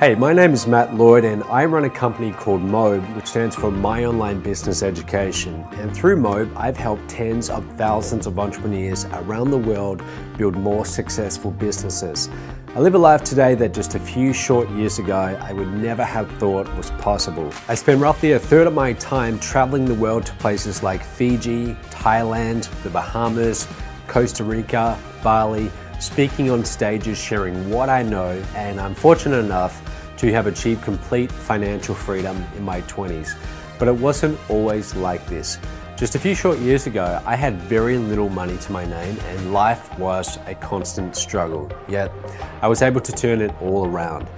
Hey, my name is Matt Lloyd and I run a company called MOBE, which stands for My Online Business Education. And through MOBE, I've helped tens of thousands of entrepreneurs around the world build more successful businesses. I live a life today that just a few short years ago I would never have thought was possible. I spend roughly a third of my time traveling the world to places like Fiji, Thailand, the Bahamas, Costa Rica, Bali, speaking on stages, sharing what I know, and I'm fortunate enough to have achieved complete financial freedom in my 20s. But it wasn't always like this. Just a few short years ago, I had very little money to my name and life was a constant struggle. Yet, I was able to turn it all around.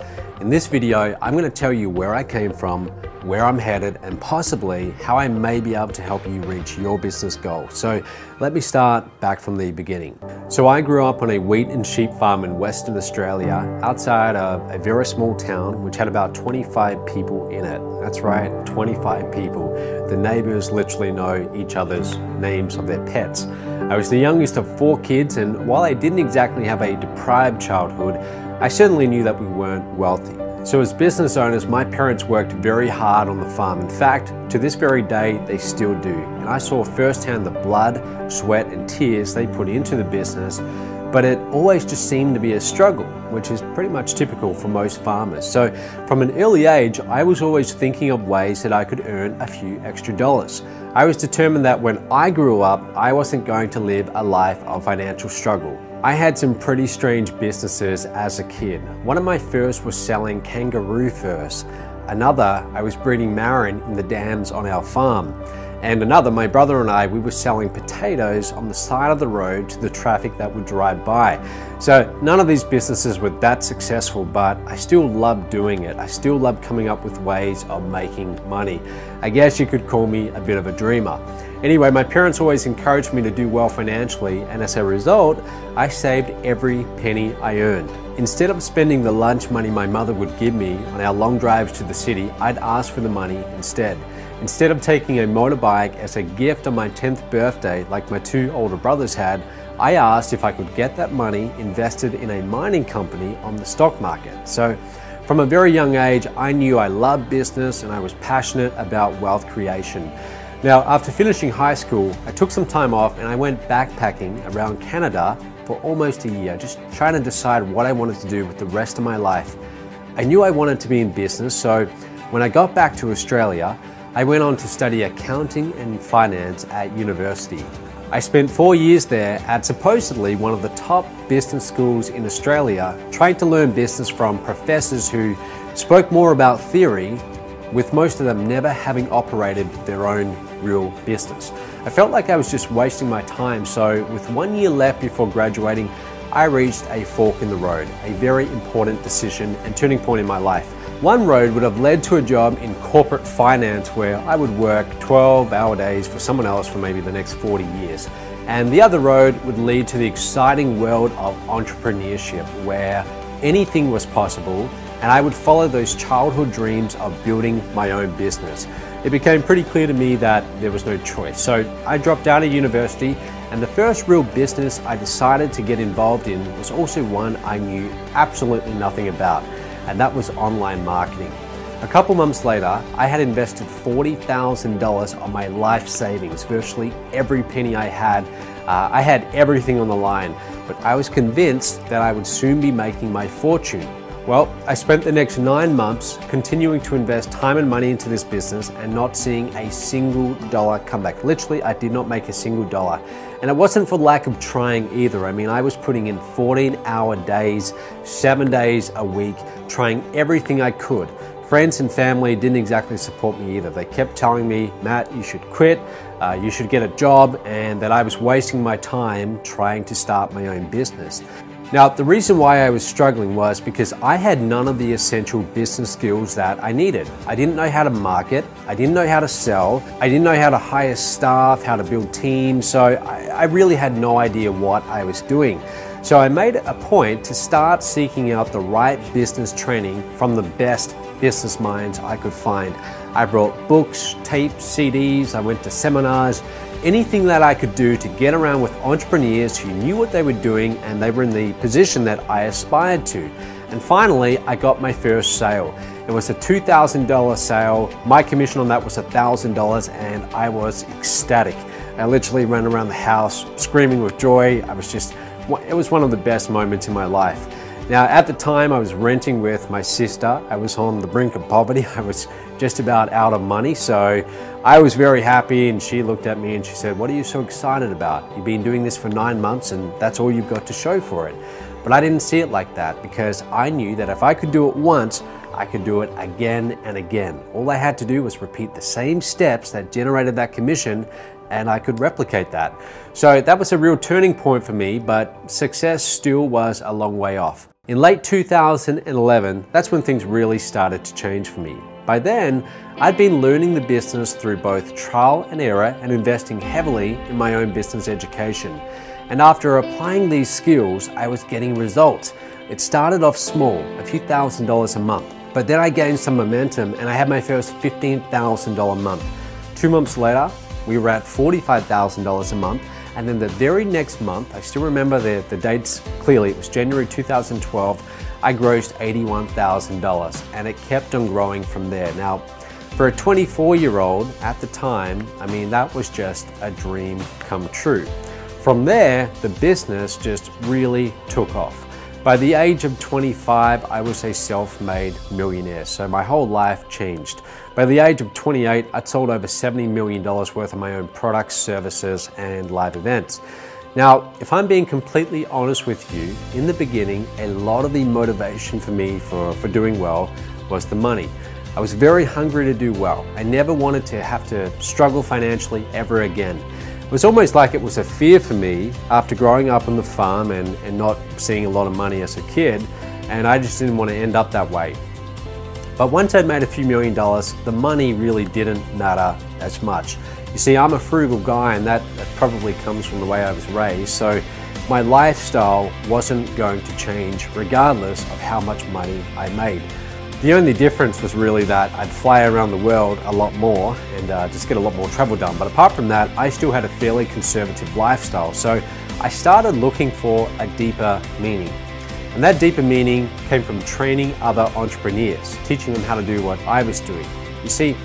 In this video, I'm going to tell you where I came from, where I'm headed, and possibly how I may be able to help you reach your business goal. So let me start back from the beginning. So I grew up on a wheat and sheep farm in Western Australia, outside of a very small town, which had about 25 people in it. That's right, 25 people. The neighbors literally know each other's names of their pets. I was the youngest of four kids, and while I didn't exactly have a deprived childhood, I certainly knew that we weren't wealthy. So as business owners, my parents worked very hard on the farm. In fact, to this very day, they still do. And I saw firsthand the blood, sweat, and tears they put into the business, but it always just seemed to be a struggle, which is pretty much typical for most farmers. So from an early age, I was always thinking of ways that I could earn a few extra dollars. I was determined that when I grew up, I wasn't going to live a life of financial struggle. I had some pretty strange businesses as a kid. One of my first was selling kangaroo furs. Another, I was breeding marron in the dams on our farm. And another, my brother and I, we were selling potatoes on the side of the road to the traffic that would drive by. So none of these businesses were that successful, but I still loved doing it. I still loved coming up with ways of making money. I guess you could call me a bit of a dreamer. Anyway, my parents always encouraged me to do well financially, and as a result, I saved every penny I earned. Instead of spending the lunch money my mother would give me on our long drives to the city, I'd ask for the money instead. Instead of taking a motorbike as a gift on my 10th birthday, like my two older brothers had, I asked if I could get that money invested in a mining company on the stock market. So, from a very young age, I knew I loved business and I was passionate about wealth creation. Now, after finishing high school, I took some time off and I went backpacking around Canada for almost a year, just trying to decide what I wanted to do with the rest of my life. I knew I wanted to be in business, so when I got back to Australia, I went on to study accounting and finance at university. I spent four years there at supposedly one of the top business schools in Australia, trying to learn business from professors who spoke more about theory, with most of them never having operated their own real business. I felt like I was just wasting my time, so with one year left before graduating, I reached a fork in the road, a very important decision and turning point in my life. One road would have led to a job in corporate finance where I would work 12 hour days for someone else for maybe the next 40 years. And the other road would lead to the exciting world of entrepreneurship where anything was possible and I would follow those childhood dreams of building my own business it became pretty clear to me that there was no choice. So I dropped out of university and the first real business I decided to get involved in was also one I knew absolutely nothing about, and that was online marketing. A couple months later, I had invested $40,000 on my life savings, virtually every penny I had. Uh, I had everything on the line, but I was convinced that I would soon be making my fortune well, I spent the next nine months continuing to invest time and money into this business and not seeing a single dollar come back. Literally, I did not make a single dollar. And it wasn't for lack of trying either. I mean, I was putting in 14 hour days, seven days a week, trying everything I could. Friends and family didn't exactly support me either. They kept telling me, Matt, you should quit, uh, you should get a job, and that I was wasting my time trying to start my own business. Now, the reason why I was struggling was because I had none of the essential business skills that I needed. I didn't know how to market, I didn't know how to sell, I didn't know how to hire staff, how to build teams, so I, I really had no idea what I was doing. So I made a point to start seeking out the right business training from the best business minds I could find. I brought books, tapes, CDs, I went to seminars, anything that I could do to get around with entrepreneurs who knew what they were doing and they were in the position that I aspired to. And finally, I got my first sale. It was a $2,000 sale. My commission on that was $1,000 and I was ecstatic. I literally ran around the house screaming with joy. I was just, it was one of the best moments in my life. Now, at the time, I was renting with my sister. I was on the brink of poverty. I was just about out of money. So I was very happy, and she looked at me and she said, What are you so excited about? You've been doing this for nine months, and that's all you've got to show for it. But I didn't see it like that because I knew that if I could do it once, I could do it again and again. All I had to do was repeat the same steps that generated that commission and I could replicate that. So that was a real turning point for me, but success still was a long way off. In late 2011, that's when things really started to change for me. By then, I'd been learning the business through both trial and error and investing heavily in my own business education. And after applying these skills, I was getting results. It started off small, a few thousand dollars a month, but then I gained some momentum and I had my first $15,000 month. Two months later, we were at $45,000 a month and then the very next month, I still remember the, the dates clearly, it was January 2012, I grossed $81,000 and it kept on growing from there. Now, for a 24 year old at the time, I mean, that was just a dream come true. From there, the business just really took off. By the age of 25, I was a self-made millionaire, so my whole life changed. By the age of 28, I'd sold over $70 million worth of my own products, services, and live events. Now, if I'm being completely honest with you, in the beginning, a lot of the motivation for me for, for doing well was the money. I was very hungry to do well. I never wanted to have to struggle financially ever again. It was almost like it was a fear for me after growing up on the farm and, and not seeing a lot of money as a kid, and I just didn't want to end up that way. But once I'd made a few million dollars, the money really didn't matter as much. You see, I'm a frugal guy, and that, probably comes from the way I was raised, so my lifestyle wasn't going to change regardless of how much money I made. The only difference was really that I'd fly around the world a lot more and uh, just get a lot more travel done. But apart from that, I still had a fairly conservative lifestyle. So I started looking for a deeper meaning. And that deeper meaning came from training other entrepreneurs, teaching them how to do what I was doing. You see,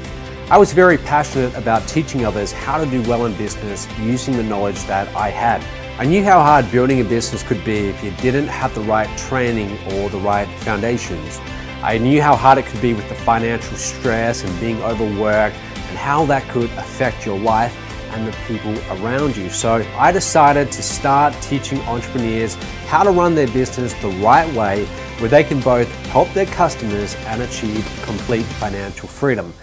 I was very passionate about teaching others how to do well in business using the knowledge that I had. I knew how hard building a business could be if you didn't have the right training or the right foundations. I knew how hard it could be with the financial stress and being overworked and how that could affect your life and the people around you. So I decided to start teaching entrepreneurs how to run their business the right way where they can both help their customers and achieve complete financial freedom.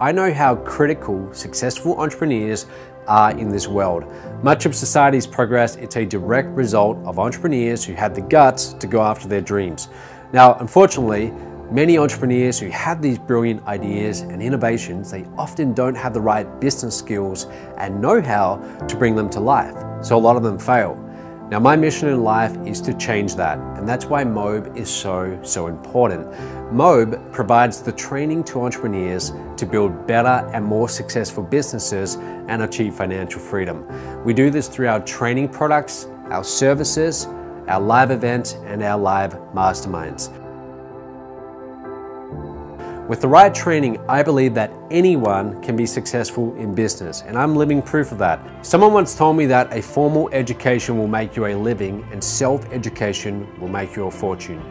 I know how critical successful entrepreneurs are in this world. Much of society's progress, it's a direct result of entrepreneurs who had the guts to go after their dreams. Now, unfortunately, many entrepreneurs who have these brilliant ideas and innovations, they often don't have the right business skills and know-how to bring them to life. So a lot of them fail. Now, my mission in life is to change that, and that's why MOBE is so, so important. MOBE provides the training to entrepreneurs to build better and more successful businesses and achieve financial freedom. We do this through our training products, our services, our live events, and our live masterminds. With the right training, I believe that anyone can be successful in business, and I'm living proof of that. Someone once told me that a formal education will make you a living and self-education will make you a fortune.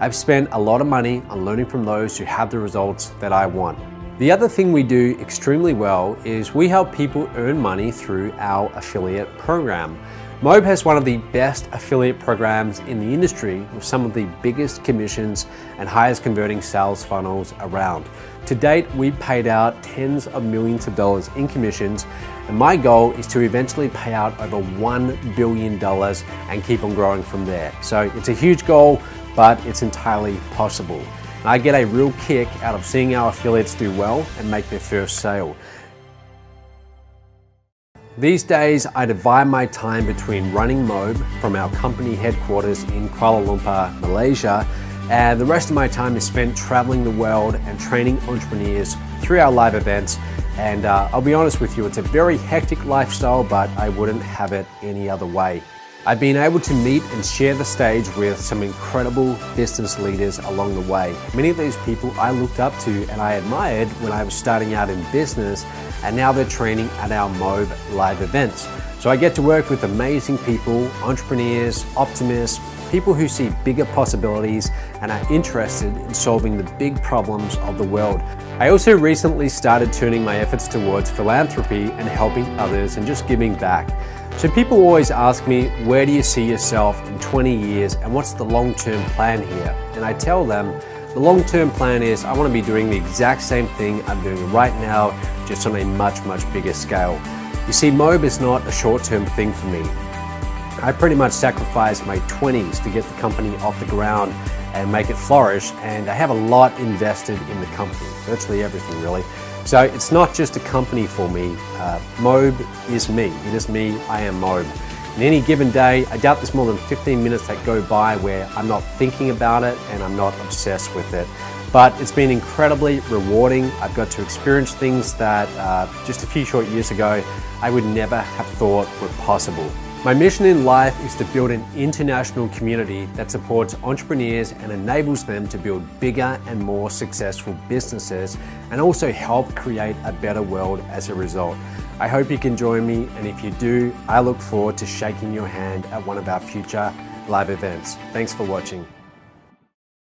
I've spent a lot of money on learning from those who have the results that I want. The other thing we do extremely well is we help people earn money through our affiliate program. Mobe has one of the best affiliate programs in the industry with some of the biggest commissions and highest converting sales funnels around. To date, we've paid out tens of millions of dollars in commissions, and my goal is to eventually pay out over $1 billion and keep on growing from there. So it's a huge goal, but it's entirely possible. And I get a real kick out of seeing our affiliates do well and make their first sale. These days, I divide my time between running MOBE from our company headquarters in Kuala Lumpur, Malaysia, and the rest of my time is spent traveling the world and training entrepreneurs through our live events. And uh, I'll be honest with you, it's a very hectic lifestyle, but I wouldn't have it any other way. I've been able to meet and share the stage with some incredible business leaders along the way. Many of these people I looked up to and I admired when I was starting out in business, and now they're training at our MOBE live events. So I get to work with amazing people, entrepreneurs, optimists, people who see bigger possibilities and are interested in solving the big problems of the world. I also recently started turning my efforts towards philanthropy and helping others and just giving back. So people always ask me, where do you see yourself in 20 years and what's the long-term plan here? And I tell them, the long-term plan is I want to be doing the exact same thing I'm doing right now, just on a much, much bigger scale. You see, MOBE is not a short-term thing for me. I pretty much sacrificed my 20s to get the company off the ground and make it flourish, and I have a lot invested in the company, virtually everything really. So it's not just a company for me. Uh, is me. It is me. I am MOBE. In any given day, I doubt there's more than 15 minutes that go by where I'm not thinking about it and I'm not obsessed with it. But it's been incredibly rewarding. I've got to experience things that uh, just a few short years ago I would never have thought were possible. My mission in life is to build an international community that supports entrepreneurs and enables them to build bigger and more successful businesses and also help create a better world as a result. I hope you can join me, and if you do, I look forward to shaking your hand at one of our future live events. Thanks for watching.